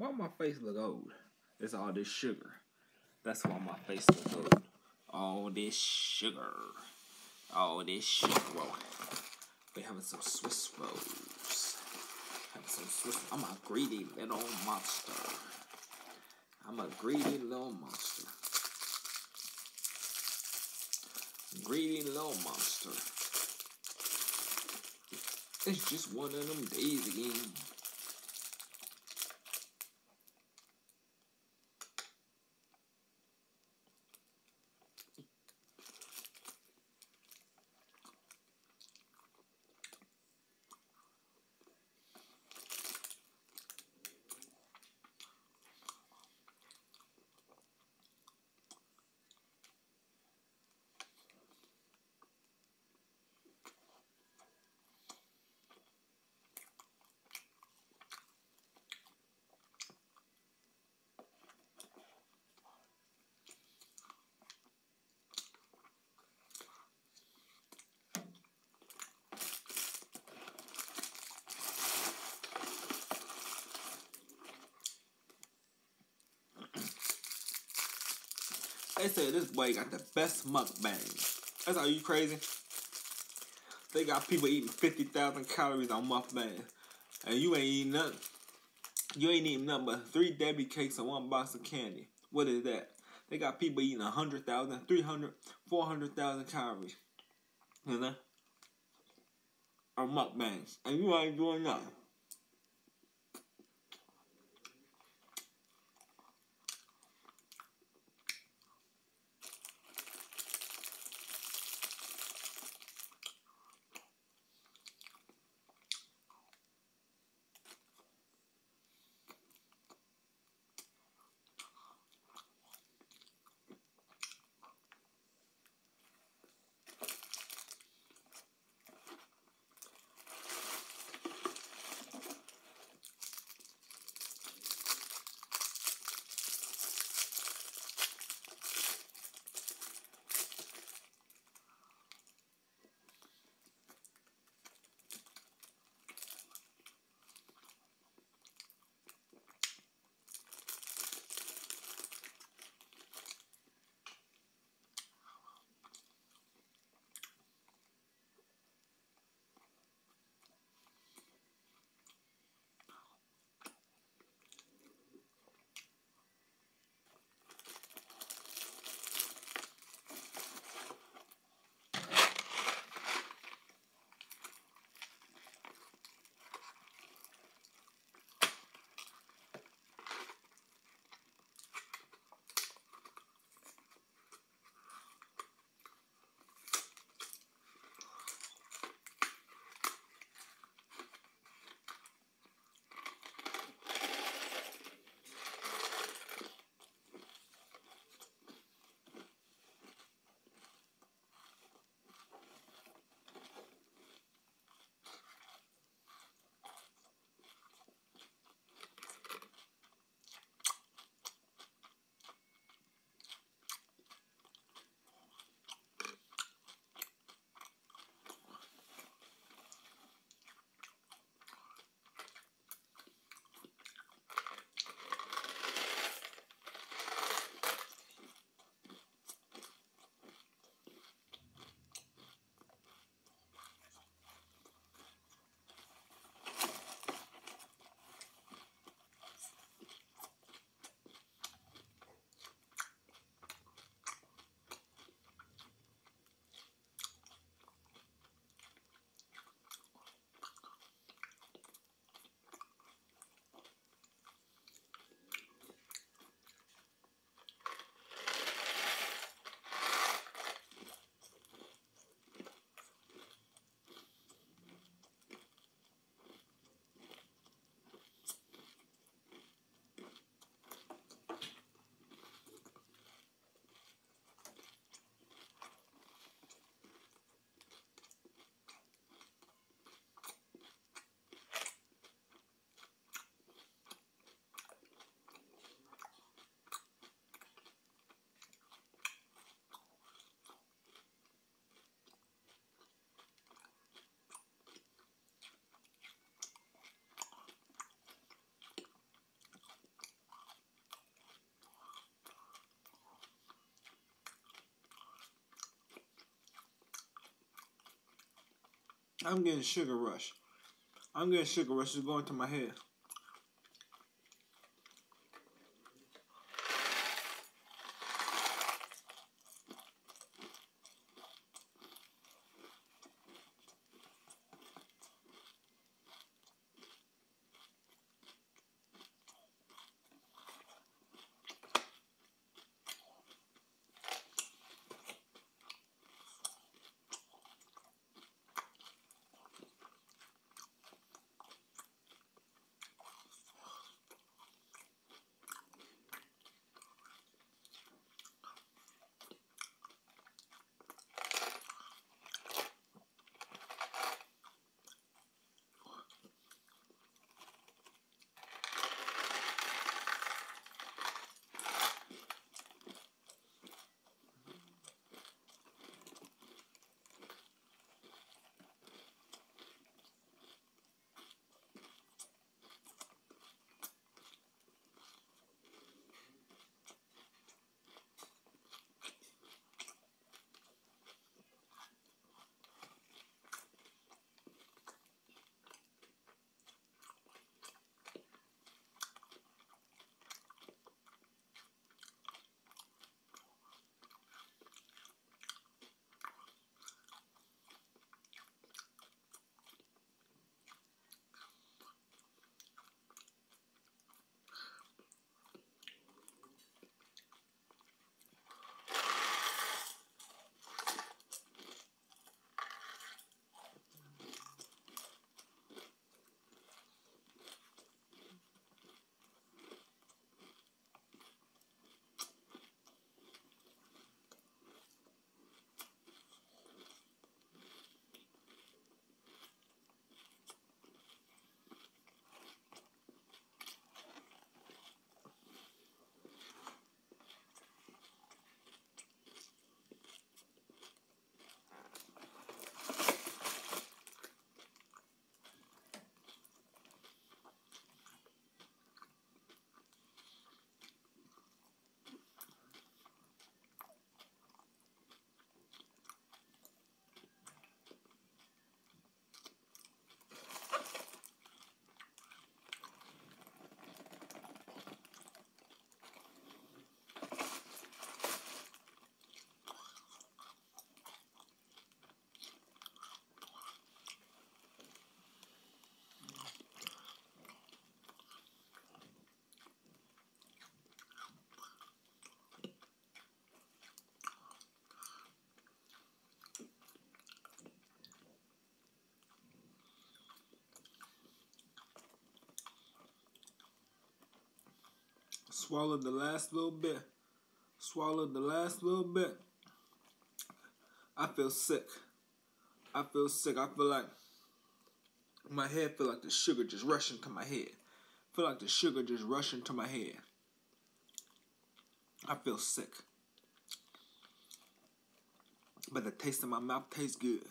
Why my face look old? It's all this sugar. That's why my face look old. All this sugar. All this sugar. Whoa. They having some Swiss rolls. Having some Swiss. I'm a greedy little monster. I'm a greedy little monster. Greedy little monster. It's just one of them days again. Said this boy got the best mukbang. That's are you crazy? They got people eating 50,000 calories on mukbang. And you ain't eating nothing. You ain't eating nothing but three Debbie cakes and one box of candy. What is that? They got people eating 100,000, 300, 400,000 calories. You know? On mukbangs. And you ain't doing nothing. I'm getting sugar rush. I'm getting sugar rush. It's going to my head. Swallowed the last little bit. Swallowed the last little bit. I feel sick. I feel sick. I feel like my head feel like the sugar just rushing to my head. feel like the sugar just rushing to my head. I feel sick. But the taste in my mouth tastes good.